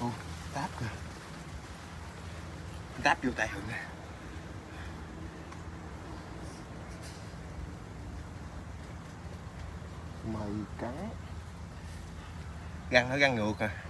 Ô, táp kìa. Táp vô tay hưởng nè. Mày cắn Găng nó găng ngược à.